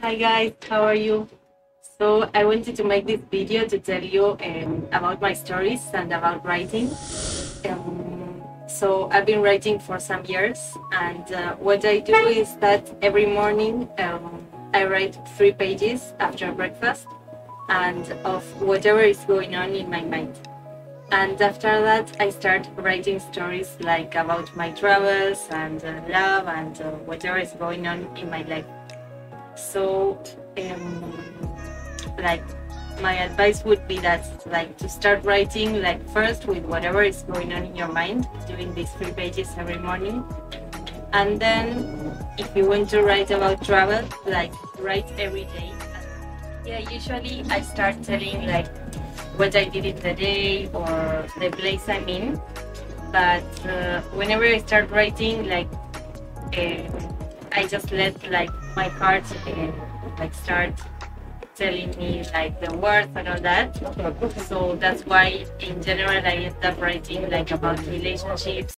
Hi guys, how are you? So I wanted to make this video to tell you um, about my stories and about writing. Um, so I've been writing for some years and uh, what I do is that every morning um, I write three pages after breakfast and of whatever is going on in my mind. And after that, I start writing stories like about my travels and uh, love and uh, whatever is going on in my life. So, um, like, my advice would be that, like, to start writing, like, first with whatever is going on in your mind, doing these three pages every morning. And then, if you want to write about travel, like, write every day. Yeah, usually I start telling, like, what I did in the day or the place I'm in. But uh, whenever I start writing, like, uh, I just let like my heart and like start telling me like the words and all that. So that's why in general I end up writing like about relationships